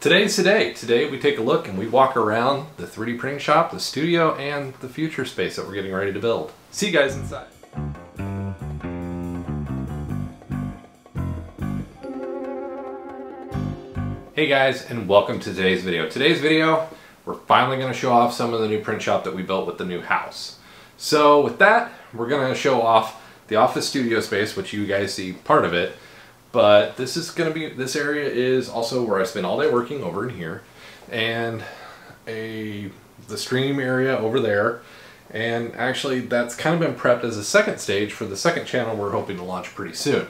Today's today. Today we take a look and we walk around the 3D printing shop, the studio, and the future space that we're getting ready to build. See you guys inside. Hey guys, and welcome to today's video. Today's video, we're finally going to show off some of the new print shop that we built with the new house. So with that, we're going to show off the office studio space, which you guys see part of it, but this is going to be, this area is also where I spend all day working over in here. And a the stream area over there. And actually that's kind of been prepped as a second stage for the second channel we're hoping to launch pretty soon.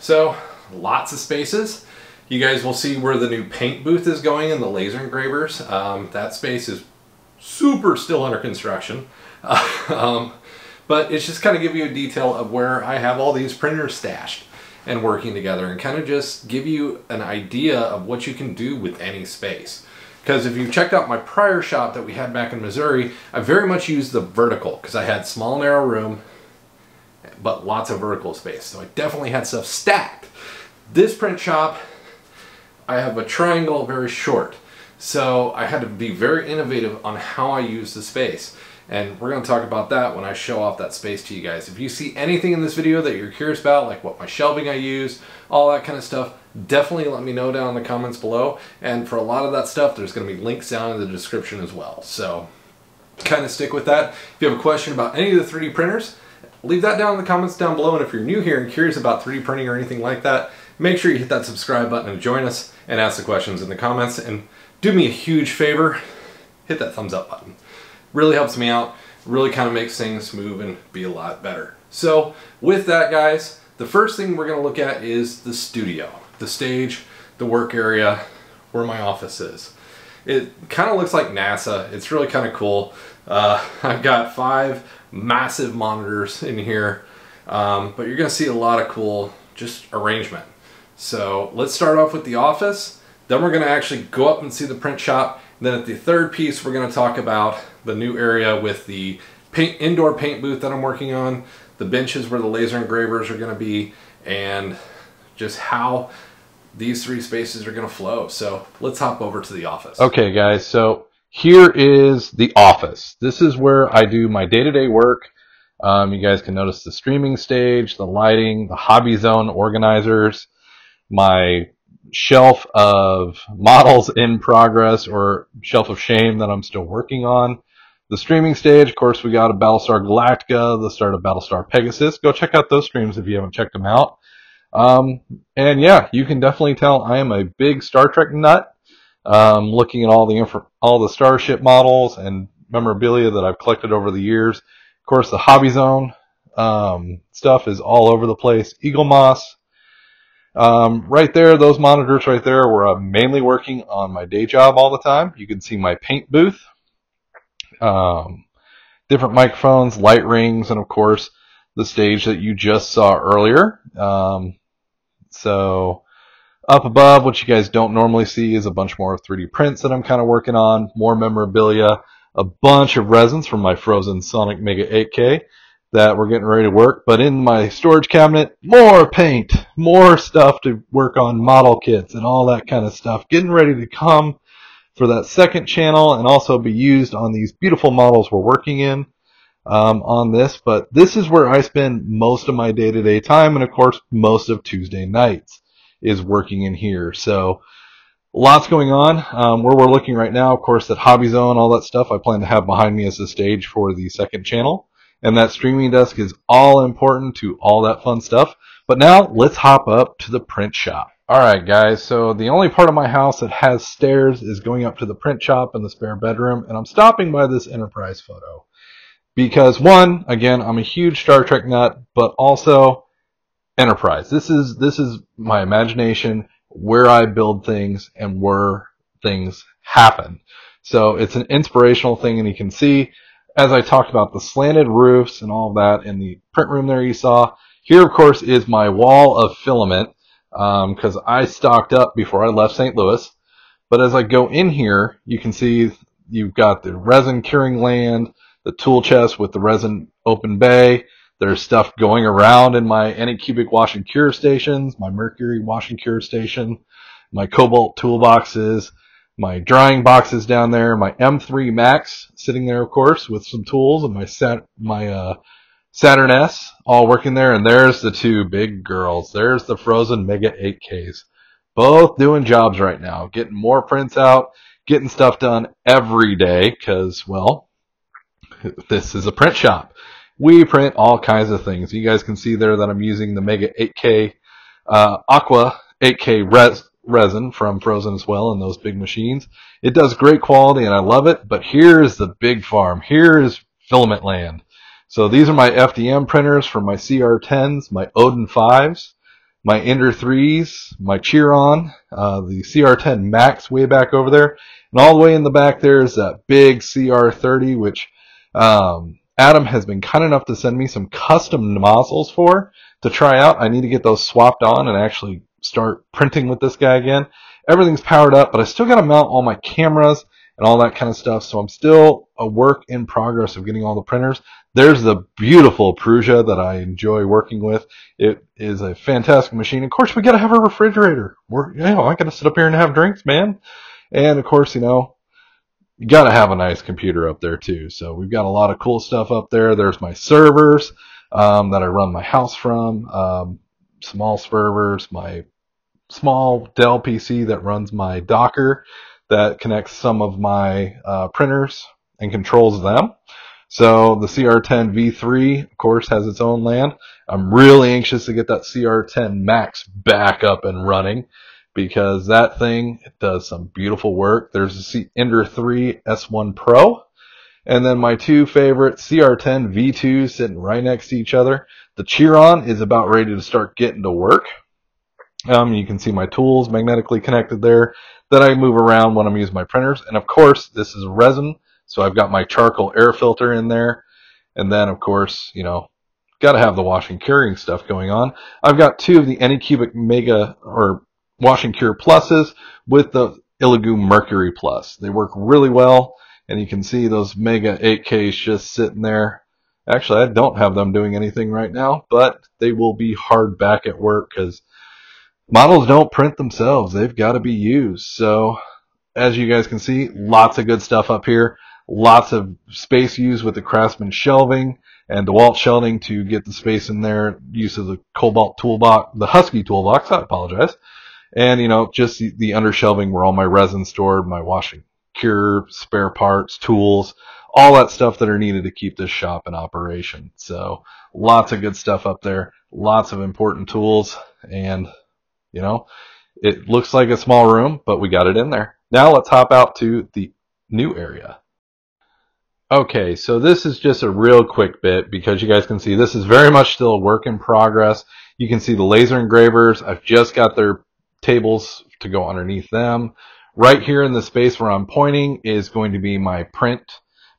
So lots of spaces. You guys will see where the new paint booth is going and the laser engravers. Um, that space is super still under construction. um, but it's just kind of give you a detail of where I have all these printers stashed and working together and kind of just give you an idea of what you can do with any space. Because if you checked out my prior shop that we had back in Missouri, I very much used the vertical because I had small narrow room, but lots of vertical space. So I definitely had stuff stacked. This print shop, I have a triangle very short. So I had to be very innovative on how I use the space. And we're going to talk about that when I show off that space to you guys. If you see anything in this video that you're curious about, like what my shelving I use, all that kind of stuff, definitely let me know down in the comments below. And for a lot of that stuff, there's going to be links down in the description as well. So kind of stick with that. If you have a question about any of the 3D printers, leave that down in the comments down below. And if you're new here and curious about 3D printing or anything like that, make sure you hit that subscribe button and join us and ask the questions in the comments. And do me a huge favor, hit that thumbs up button. Really helps me out, really kind of makes things move and be a lot better. So with that guys, the first thing we're gonna look at is the studio, the stage, the work area, where my office is. It kind of looks like NASA. It's really kind of cool. Uh, I've got five massive monitors in here, um, but you're gonna see a lot of cool just arrangement. So let's start off with the office. Then we're gonna actually go up and see the print shop. then at the third piece, we're gonna talk about the new area with the paint, indoor paint booth that I'm working on, the benches where the laser engravers are going to be, and just how these three spaces are going to flow. So let's hop over to the office. Okay, guys. So here is the office. This is where I do my day-to-day -day work. Um, you guys can notice the streaming stage, the lighting, the hobby zone organizers, my shelf of models in progress or shelf of shame that I'm still working on the streaming stage. Of course, we got a Battlestar Galactica, the start of Battlestar Pegasus. Go check out those streams if you haven't checked them out. Um, and yeah, you can definitely tell I am a big Star Trek nut. Um, looking at all the all the starship models and memorabilia that I've collected over the years. Of course, the Hobby Zone um, stuff is all over the place. Eaglemoss. Um, right there, those monitors right there, where I'm mainly working on my day job all the time. You can see my paint booth um, different microphones, light rings, and of course the stage that you just saw earlier. Um, so up above, what you guys don't normally see is a bunch more 3D prints that I'm kind of working on, more memorabilia, a bunch of resins from my Phrozen Sonic Mega 8K that we're getting ready to work. But in my storage cabinet, more paint, more stuff to work on model kits and all that kind of stuff, getting ready to come for that second channel and also be used on these beautiful models we're working in um, on this. But this is where I spend most of my day-to-day time and of course most of Tuesday nights is working in here. So lots going on. Um, where we're looking right now, of course, that Hobby Zone, all that stuff I plan to have behind me as a stage for the second channel. And that streaming desk is all important to all that fun stuff. But now let's hop up to the print shop. Alright guys, so the only part of my house that has stairs is going up to the print shop in the spare bedroom, and I'm stopping by this Enterprise photo. Because one, again, I'm a huge Star Trek nut, but also Enterprise. This is this is my imagination, where I build things and where things happen. So it's an inspirational thing, and you can see, as I talked about the slanted roofs and all of that in the print room there you saw, here of course is my wall of filament because um, I stocked up before I left St. Louis. But as I go in here, you can see you've got the resin curing land, the tool chest with the resin open bay. There's stuff going around in my Anycubic wash and cure stations, my Mercury wash and cure station, my Kobalt toolboxes. My drying boxes down there, my M3 Max sitting there, of course, with some tools, and my Sat- my uh, Saturn S all working there. And there's the two big girls. There's the Phrozen Mega 8Ks, both doing jobs right now, getting more prints out, getting stuff done every day. Because well, this is a print shop. We print all kinds of things. You guys can see there that I'm using the Mega 8K uh, Aqua 8K res- resin from Phrozen as well in those big machines. It does great quality and I love it, but here's the big farm. Here is filament land. So these are my FDM printers for my CR10s, my Odin 5s, my Ender 3s, my Chiron, uh, the CR10 Max way back over there, and all the way in the back there is that big CR30, which um, Adam has been kind enough to send me some custom nozzles for to try out. I need to get those swapped on and actually start printing with this guy again. Everything's powered up, but I still got to mount all my cameras and all that kind of stuff. So I'm still a work in progress of getting all the printers. There's the beautiful Prusa that I enjoy working with. It is a fantastic machine. Of course, we got to have a refrigerator. We're, you know, I got to sit up here and have drinks, man. And of course, you know, you got to have a nice computer up there too. So we've got a lot of cool stuff up there. There's my servers um, that I run my house from. Um, small servers, my small Dell PC that runs my Docker that connects some of my uh, printers and controls them. So the CR10 V3, of course, has its own LAN. I'm really anxious to get that CR10 Max back up and running because that thing does some beautiful work. There's a Ender 3 S1 Pro and then my two favorite CR10 V2 sitting right next to each other. The Chiron is about ready to start getting to work. Um, you can see my tools magnetically connected there that I move around when I'm using my printers. And of course, this is resin, so I've got my charcoal air filter in there. And then, of course, you know, got to have the washing curing stuff going on. I've got two of the Anycubic Mega or washing cure pluses with the Elegoo Mercury Plus. They work really well. And you can see those Mega 8Ks just sitting there. Actually, I don't have them doing anything right now, but they will be hard back at work because models don't print themselves. They've got to be used. So, as you guys can see, lots of good stuff up here. Lots of space used with the Craftsman shelving and DeWalt shelving to get the space in there. Use of the Kobalt toolbox, the Husky toolbox. I apologize. And, you know, just the, the under shelving where all my resin stored, my washing cure, spare parts, tools, all that stuff that are needed to keep this shop in operation. So lots of good stuff up there, lots of important tools, and you know, it looks like a small room, but we got it in there. Now let's hop out to the new area. Okay, so this is just a real quick bit because you guys can see this is very much still a work in progress. You can see the laser engravers. I've just got their tables to go underneath them. Right here in the space where I'm pointing is going to be my print,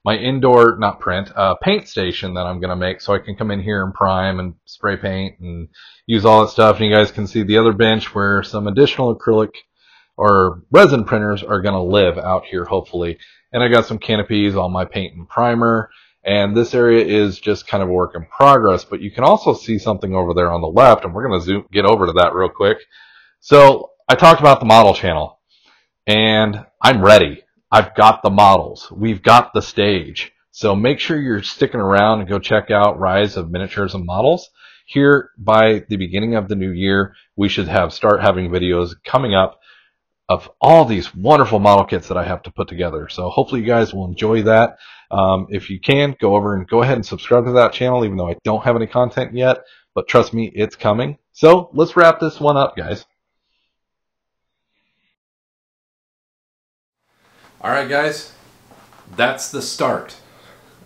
my indoor, not print, uh, paint station that I'm going to make so I can come in here and prime and spray paint and use all that stuff. And you guys can see the other bench where some additional acrylic or resin printers are going to live out here, hopefully. And I got some canopies, all my paint and primer. And this area is just kind of a work in progress, but you can also see something over there on the left, and we're going to zoom, get over to that real quick. So I talked about the model channel and I'm ready. I've got the models. We've got the stage. So make sure you're sticking around and go check out Rise of Miniatures and Models. Here by the beginning of the new year, we should have start having videos coming up of all these wonderful model kits that I have to put together. So hopefully you guys will enjoy that. Um, if you can, go over and go ahead and subscribe to that channel, even though I don't have any content yet. But trust me, it's coming. So let's wrap this one up, guys. All right, guys, that's the start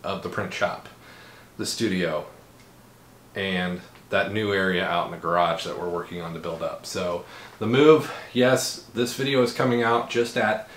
of the print shop, the studio, and that new area out in the garage that we're working on to build up. So the move, yes, this video is coming out just at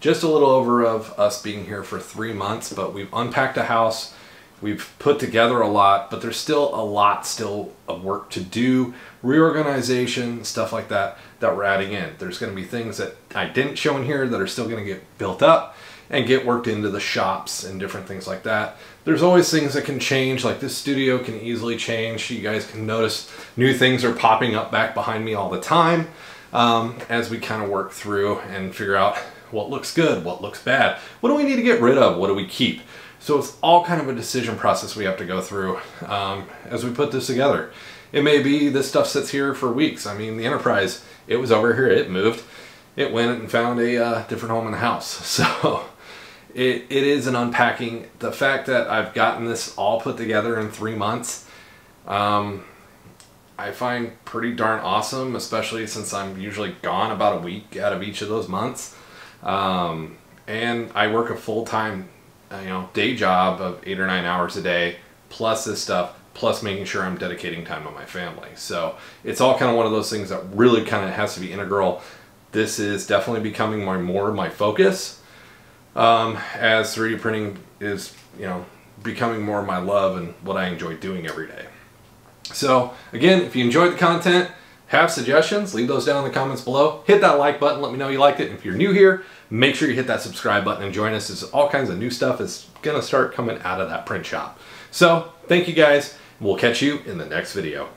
just a little over of us being here for three months, but we've unpacked a house, we've put together a lot, but there's still a lot still of work to do, reorganization, stuff like that that we're adding in. There's going to be things that I didn't show in here that are still going to get built up and get worked into the shops and different things like that. There's always things that can change, like this studio can easily change. You guys can notice new things are popping up back behind me all the time um, as we kind of work through and figure out What looks good? What looks bad? What do we need to get rid of? What do we keep? So it's all kind of a decision process we have to go through um, as we put this together. It may be this stuff sits here for weeks. I mean, the Enterprise, it was over here, it moved. It went and found a uh, different home in the house. So it, it is an unpacking. The fact that I've gotten this all put together in three months, um, I find pretty darn awesome, especially since I'm usually gone about a week out of each of those months. Um, and I work a full-time you know day job of eight or nine hours a day plus this stuff plus making sure i'm dedicating time to my family. So it's all kind of one of those things that really kind of has to be integral. This is definitely becoming more more my focus um, as 3d printing is you know becoming more my love and what i enjoy doing every day. So again if you enjoyed the content have suggestions, leave those down in the comments below. Hit that like button, let me know you liked it. And if you're new here, make sure you hit that subscribe button and join us. There's all kinds of new stuff is gonna start coming out of that print shop. So thank you guys. We'll catch you in the next video.